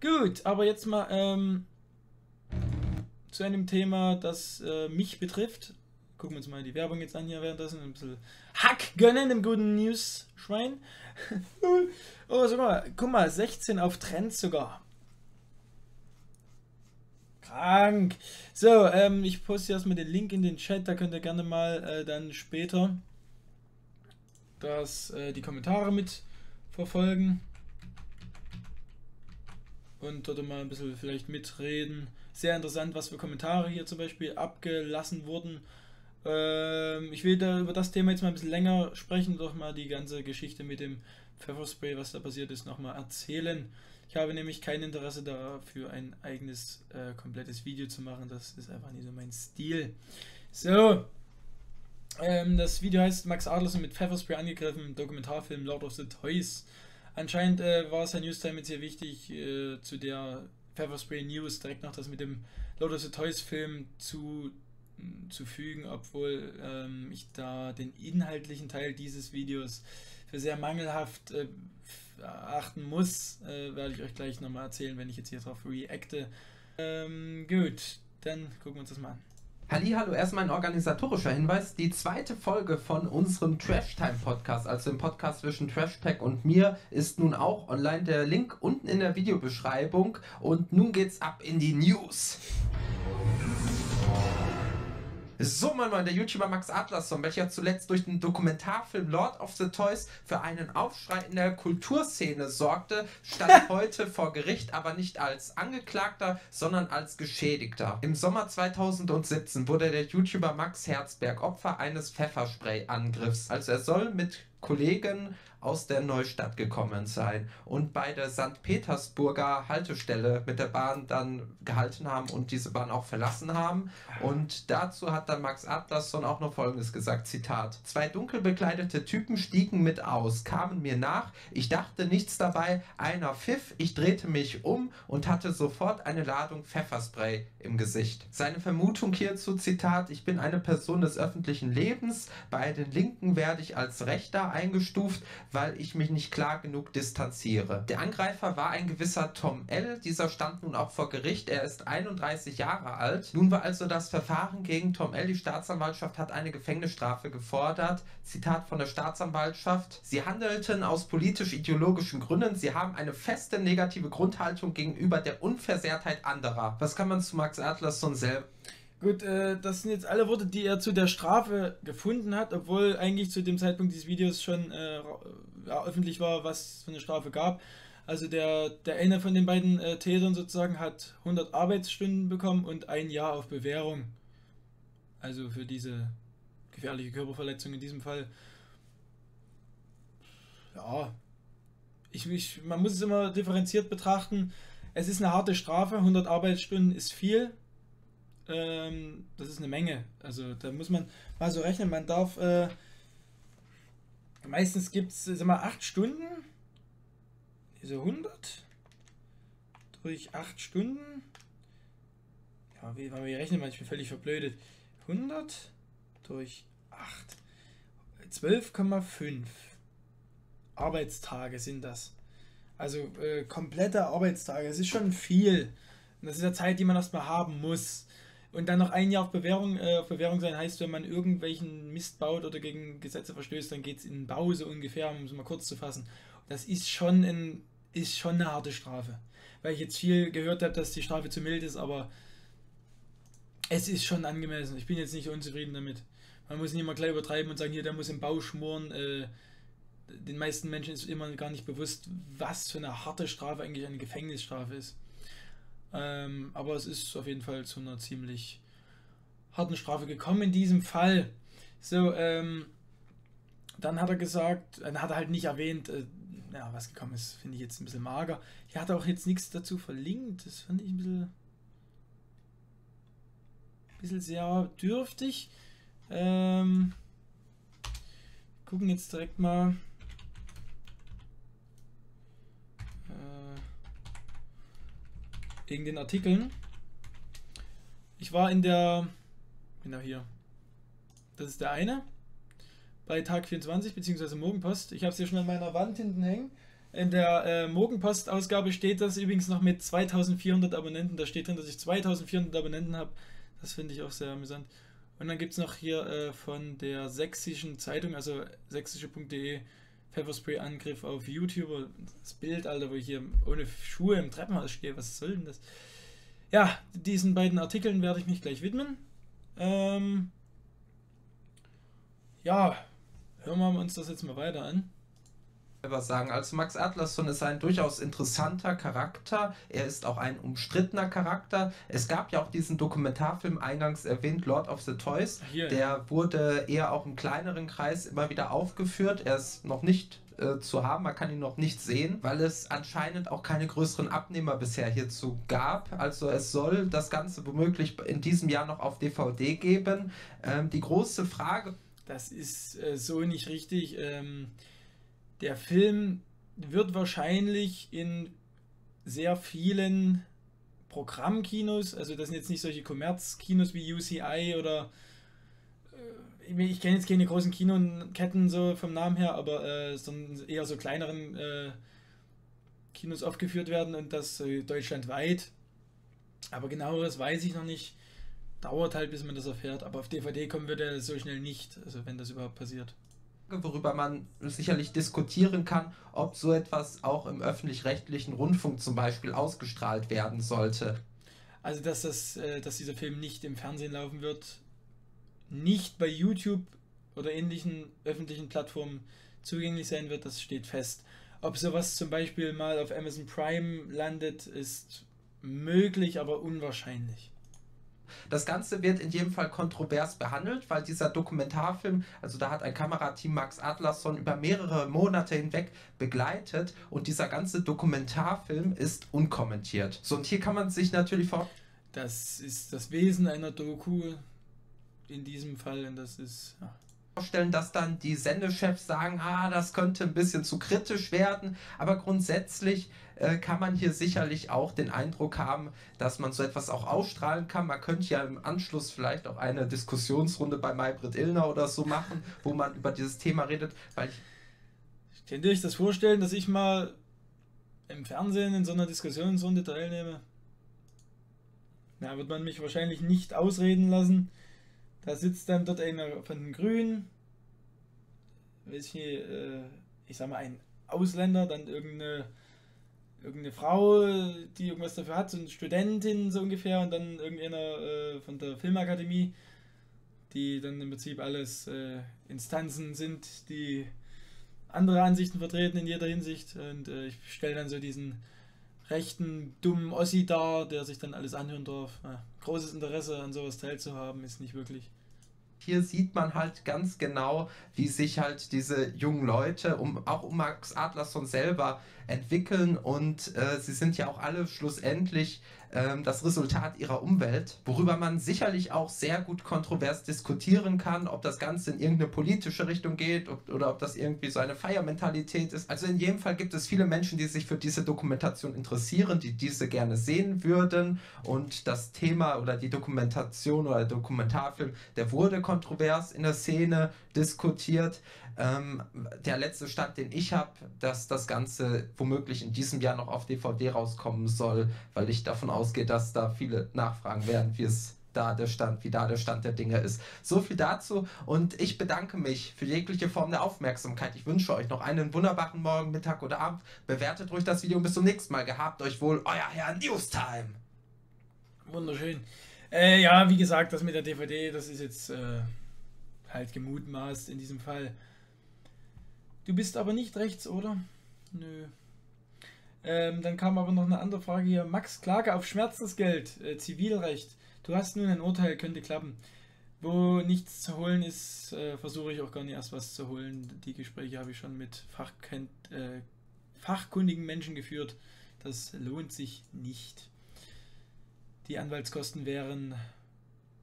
Gut, aber jetzt mal ähm, zu einem Thema, das äh, mich betrifft. Gucken wir uns mal die Werbung jetzt an hier währenddessen. Ein bisschen Hack gönnen im guten News-Schwein. oh, sogar, guck mal, 16 auf Trend sogar. Krank. So, ähm, ich poste erstmal den Link in den Chat, da könnt ihr gerne mal äh, dann später das, äh, die Kommentare mit verfolgen und dort mal ein bisschen vielleicht mitreden. Sehr interessant, was für Kommentare hier zum Beispiel abgelassen wurden. Ähm, ich will da über das Thema jetzt mal ein bisschen länger sprechen, doch mal die ganze Geschichte mit dem Pfefferspray, was da passiert ist, nochmal erzählen. Ich habe nämlich kein Interesse dafür, ein eigenes äh, komplettes Video zu machen. Das ist einfach nicht so mein Stil. So. Ähm, das Video heißt Max Adlerson mit Pfefferspray angegriffen, Dokumentarfilm Lord of the Toys. Anscheinend äh, war es Herr Newstime jetzt hier wichtig, äh, zu der Pfefferspray News direkt noch das mit dem Lord of the Toys Film zu, zu fügen, obwohl ähm, ich da den inhaltlichen Teil dieses Videos für sehr mangelhaft äh, achten muss, äh, werde ich euch gleich nochmal erzählen, wenn ich jetzt hier drauf reacte. Ähm, gut, dann gucken wir uns das mal an. Hallo, erstmal ein organisatorischer Hinweis. Die zweite Folge von unserem Trash Time Podcast, also dem Podcast zwischen Trash Pack und mir, ist nun auch online. Der Link unten in der Videobeschreibung. Und nun geht's ab in die News. So, mein Mann, der YouTuber Max Adlerson, welcher zuletzt durch den Dokumentarfilm Lord of the Toys für einen Aufschrei in der Kulturszene sorgte, stand heute vor Gericht, aber nicht als Angeklagter, sondern als Geschädigter. Im Sommer 2017 wurde der YouTuber Max Herzberg Opfer eines Pfefferspray-Angriffs. Also er soll mit Kollegen aus der Neustadt gekommen sein und bei der St. Petersburger Haltestelle mit der Bahn dann gehalten haben und diese Bahn auch verlassen haben. Und dazu hat dann Max Adlersson auch noch Folgendes gesagt, Zitat. Zwei dunkel bekleidete Typen stiegen mit aus, kamen mir nach, ich dachte nichts dabei, einer pfiff, ich drehte mich um und hatte sofort eine Ladung Pfefferspray im Gesicht. Seine Vermutung hierzu, Zitat, ich bin eine Person des öffentlichen Lebens, bei den Linken werde ich als Rechter eingestuft, weil ich mich nicht klar genug distanziere. Der Angreifer war ein gewisser Tom L. Dieser stand nun auch vor Gericht. Er ist 31 Jahre alt. Nun war also das Verfahren gegen Tom L. Die Staatsanwaltschaft hat eine Gefängnisstrafe gefordert. Zitat von der Staatsanwaltschaft. Sie handelten aus politisch-ideologischen Gründen. Sie haben eine feste negative Grundhaltung gegenüber der Unversehrtheit anderer. Was kann man zu Max Adlerson selber Gut, äh, das sind jetzt alle Worte, die er zu der Strafe gefunden hat, obwohl eigentlich zu dem Zeitpunkt dieses Videos schon äh, ja, öffentlich war, was es für eine Strafe gab. Also der, der eine von den beiden äh, Tätern sozusagen hat 100 Arbeitsstunden bekommen und ein Jahr auf Bewährung. Also für diese gefährliche Körperverletzung in diesem Fall. Ja, ich, ich, man muss es immer differenziert betrachten. Es ist eine harte Strafe, 100 Arbeitsstunden ist viel, ähm, das ist eine Menge. Also da muss man mal so rechnen. Man darf, äh, meistens gibt es, mal, 8 Stunden. Diese 100 durch 8 Stunden. Ja, wie, wie rechnet man? Ich bin völlig verblödet. 100 durch 8. 12,5 Arbeitstage sind das. Also äh, komplette Arbeitstage. Das ist schon viel. Und das ist ja Zeit, die man erstmal haben muss. Und dann noch ein Jahr auf Bewährung, äh, auf Bewährung sein heißt, wenn man irgendwelchen Mist baut oder gegen Gesetze verstößt, dann geht es in den Bau so ungefähr, um es mal kurz zu fassen. Das ist schon, ein, ist schon eine harte Strafe. Weil ich jetzt viel gehört habe, dass die Strafe zu mild ist, aber es ist schon angemessen. Ich bin jetzt nicht unzufrieden damit. Man muss nicht immer gleich übertreiben und sagen, hier, der muss im Bau schmoren. Äh, den meisten Menschen ist immer gar nicht bewusst, was für eine harte Strafe eigentlich eine Gefängnisstrafe ist. Ähm, aber es ist auf jeden Fall zu einer ziemlich harten Strafe gekommen in diesem Fall. So, ähm, dann hat er gesagt, dann hat er halt nicht erwähnt, äh, ja, was gekommen ist, finde ich jetzt ein bisschen mager. Hier hat er auch jetzt nichts dazu verlinkt. Das fand ich ein bisschen, ein bisschen sehr dürftig. Ähm, gucken jetzt direkt mal. Wegen den Artikeln. Ich war in der, genau hier, das ist der eine, bei Tag 24 bzw. Morgenpost. Ich habe es hier schon an meiner Wand hinten hängen. In der äh, Morgenpost-Ausgabe steht das übrigens noch mit 2400 Abonnenten. Da steht drin, dass ich 2400 Abonnenten habe. Das finde ich auch sehr amüsant. Und dann gibt es noch hier äh, von der sächsischen Zeitung, also sächsische.de, Pfefferspray-Angriff auf YouTuber. Das Bild, Alter, wo ich hier ohne Schuhe im Treppenhaus stehe. Was soll denn das? Ja, diesen beiden Artikeln werde ich mich gleich widmen. Ähm, ja, hören wir uns das jetzt mal weiter an was sagen. Also Max Adlerson ist ein durchaus interessanter Charakter. Er ist auch ein umstrittener Charakter. Es gab ja auch diesen Dokumentarfilm eingangs erwähnt, Lord of the Toys. Hier, der ja. wurde eher auch im kleineren Kreis immer wieder aufgeführt. Er ist noch nicht äh, zu haben, man kann ihn noch nicht sehen, weil es anscheinend auch keine größeren Abnehmer bisher hierzu gab. Also es soll das Ganze womöglich in diesem Jahr noch auf DVD geben. Ähm, die große Frage. Das ist äh, so nicht richtig. Ähm der Film wird wahrscheinlich in sehr vielen Programmkinos, also das sind jetzt nicht solche Kommerzkinos wie UCI oder äh, ich kenne jetzt keine großen Kinoketten so vom Namen her, aber äh, sondern eher so kleineren äh, Kinos aufgeführt werden und das äh, deutschlandweit. Aber genaueres weiß ich noch nicht. Dauert halt, bis man das erfährt. Aber auf DVD kommen wir da so schnell nicht, also wenn das überhaupt passiert worüber man sicherlich diskutieren kann, ob so etwas auch im öffentlich-rechtlichen Rundfunk zum Beispiel ausgestrahlt werden sollte. Also, dass, das, äh, dass dieser Film nicht im Fernsehen laufen wird, nicht bei YouTube oder ähnlichen öffentlichen Plattformen zugänglich sein wird, das steht fest. Ob sowas zum Beispiel mal auf Amazon Prime landet, ist möglich, aber unwahrscheinlich. Das Ganze wird in jedem Fall kontrovers behandelt, weil dieser Dokumentarfilm, also da hat ein Kamerateam Max Adlerson über mehrere Monate hinweg begleitet und dieser ganze Dokumentarfilm ist unkommentiert. So, und hier kann man sich natürlich vor. Das ist das Wesen einer Doku in diesem Fall und das ist. Ja vorstellen, dass dann die Sendechefs sagen, ah, das könnte ein bisschen zu kritisch werden, aber grundsätzlich äh, kann man hier sicherlich auch den Eindruck haben, dass man so etwas auch ausstrahlen kann. Man könnte ja im Anschluss vielleicht auch eine Diskussionsrunde bei Maybrit Illner oder so machen, wo man über dieses Thema redet, weil ich ich könnte euch das vorstellen, dass ich mal im Fernsehen in so einer Diskussionsrunde teilnehme. Da wird man mich wahrscheinlich nicht ausreden lassen. Da sitzt dann dort einer von den Grünen, weiß ich, äh, ich sag mal ein Ausländer, dann irgendeine irgendeine Frau, die irgendwas dafür hat, so eine Studentin so ungefähr und dann irgendeiner äh, von der Filmakademie, die dann im Prinzip alles äh, Instanzen sind, die andere Ansichten vertreten in jeder Hinsicht und ich stelle dann so diesen rechten, dummen Ossi dar, der sich dann alles anhören darf. Ja, großes Interesse an sowas teilzuhaben ist nicht wirklich hier sieht man halt ganz genau, wie sich halt diese jungen Leute, um, auch um Max Adlerson selber, entwickeln. Und äh, sie sind ja auch alle schlussendlich ähm, das Resultat ihrer Umwelt, worüber man sicherlich auch sehr gut kontrovers diskutieren kann, ob das Ganze in irgendeine politische Richtung geht ob, oder ob das irgendwie so eine Feiermentalität ist. Also in jedem Fall gibt es viele Menschen, die sich für diese Dokumentation interessieren, die diese gerne sehen würden und das Thema oder die Dokumentation oder der Dokumentarfilm, der wurde kontrovers in der Szene diskutiert. Ähm, der letzte Stand, den ich habe, dass das Ganze womöglich in diesem Jahr noch auf DVD rauskommen soll, weil ich davon ausgehe, dass da viele nachfragen werden, wie es da der Stand, wie da der Stand der Dinge ist. So viel dazu und ich bedanke mich für jegliche Form der Aufmerksamkeit. Ich wünsche euch noch einen wunderbaren Morgen, Mittag oder Abend. Bewertet ruhig das Video und bis zum nächsten Mal. Gehabt euch wohl, euer Herr Newstime. Wunderschön. Äh, ja, wie gesagt, das mit der DVD, das ist jetzt äh, halt gemutmaßt in diesem Fall. Du bist aber nicht rechts, oder? Nö. Ähm, dann kam aber noch eine andere Frage hier. Max, Klage auf Schmerzensgeld, äh, Zivilrecht. Du hast nun ein Urteil, könnte klappen. Wo nichts zu holen ist, äh, versuche ich auch gar nicht erst was zu holen. Die Gespräche habe ich schon mit Fachken äh, fachkundigen Menschen geführt. Das lohnt sich nicht. Die Anwaltskosten wären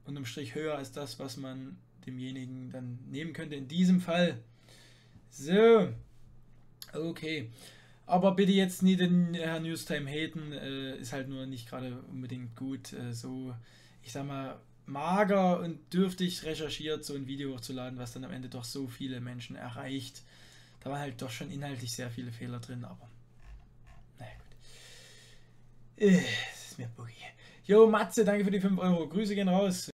unterm Strich höher als das, was man demjenigen dann nehmen könnte. In diesem Fall so. Okay. Aber bitte jetzt nie den äh, Herrn Newstime haten. Äh, ist halt nur nicht gerade unbedingt gut, äh, so, ich sag mal, mager und dürftig recherchiert, so ein Video hochzuladen, was dann am Ende doch so viele Menschen erreicht. Da waren halt doch schon inhaltlich sehr viele Fehler drin, aber naja, gut. Äh, das ist mir buggy. Jo, Matze, danke für die 5 Euro. Grüße gehen raus.